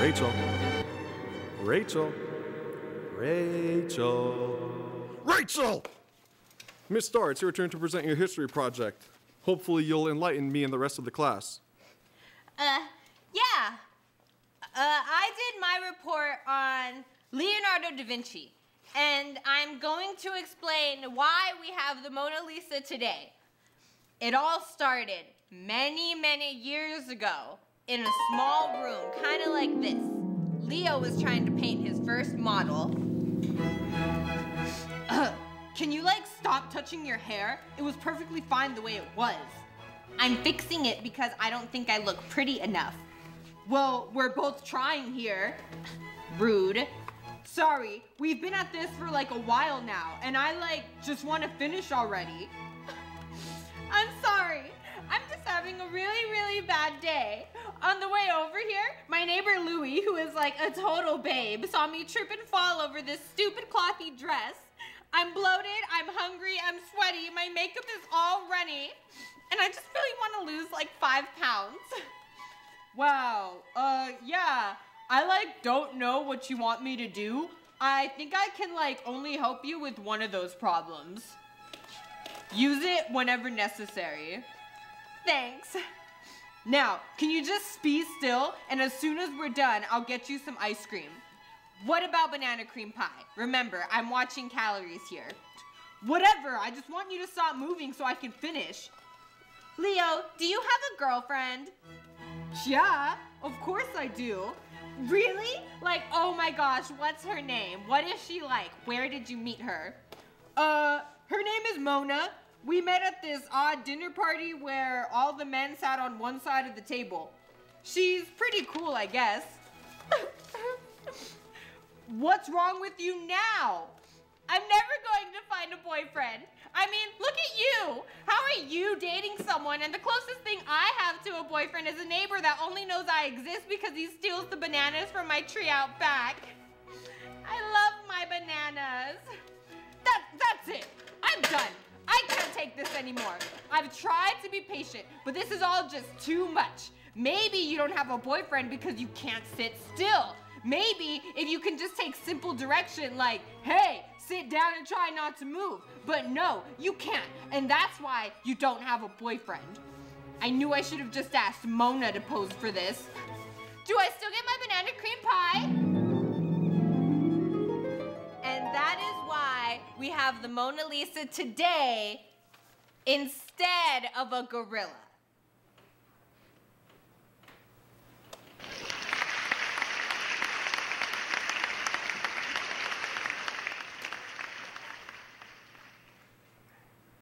Rachel. Rachel. Rachel. Rachel! Miss Starr, it's your turn to present your history project. Hopefully, you'll enlighten me and the rest of the class. Uh, yeah. Uh, I did my report on Leonardo da Vinci, and I'm going to explain why we have the Mona Lisa today. It all started many, many years ago in a small room, kind of like this. Leo was trying to paint his first model. Uh, can you like stop touching your hair? It was perfectly fine the way it was. I'm fixing it because I don't think I look pretty enough. Well, we're both trying here. Rude. Sorry, we've been at this for like a while now, and I like just want to finish already. I'm sorry. I'm just having a really, really. On the way over here, my neighbor Louie, who is like a total babe, saw me trip and fall over this stupid clothy dress. I'm bloated, I'm hungry, I'm sweaty, my makeup is all runny, and I just really want to lose like five pounds. Wow, uh, yeah, I like don't know what you want me to do. I think I can like only help you with one of those problems. Use it whenever necessary. Thanks. Now, can you just be still? And as soon as we're done, I'll get you some ice cream. What about banana cream pie? Remember, I'm watching calories here. Whatever, I just want you to stop moving so I can finish. Leo, do you have a girlfriend? Yeah, of course I do. Really? Like, oh my gosh, what's her name? What is she like? Where did you meet her? Uh, her name is Mona. We met at this odd dinner party where all the men sat on one side of the table. She's pretty cool, I guess. What's wrong with you now? I'm never going to find a boyfriend. I mean, look at you. How are you dating someone and the closest thing I have to a boyfriend is a neighbor that only knows I exist because he steals the bananas from my tree out back. I love I've tried to be patient, but this is all just too much. Maybe you don't have a boyfriend because you can't sit still. Maybe if you can just take simple direction like, hey, sit down and try not to move. But no, you can't. And that's why you don't have a boyfriend. I knew I should have just asked Mona to pose for this. Do I still get my banana cream pie? And that is why we have the Mona Lisa today instead of a gorilla.